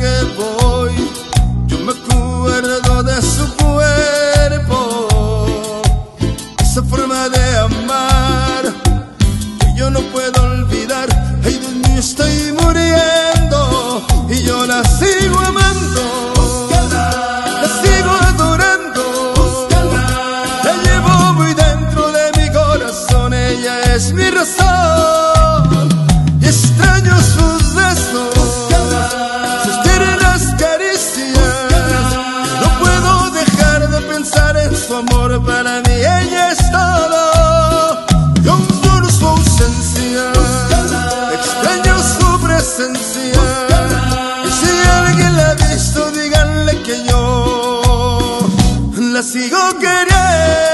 que voy, yo me acuerdo de su cuerpo, esa forma de amar que yo no puedo olvidar. Ay, Dios mío, estoy yeah.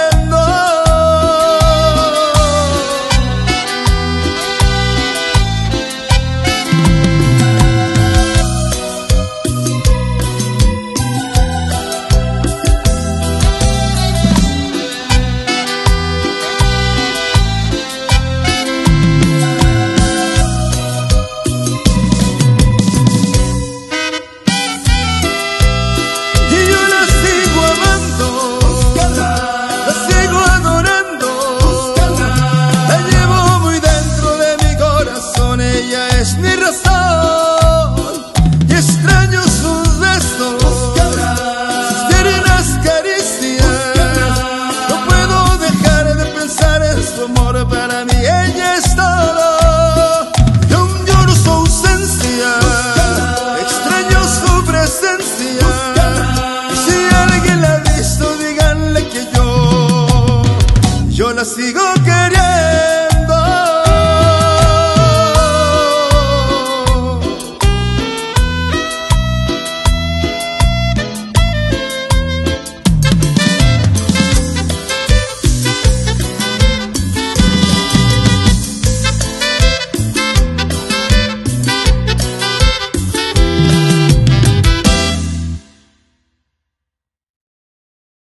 la sigo queriendo.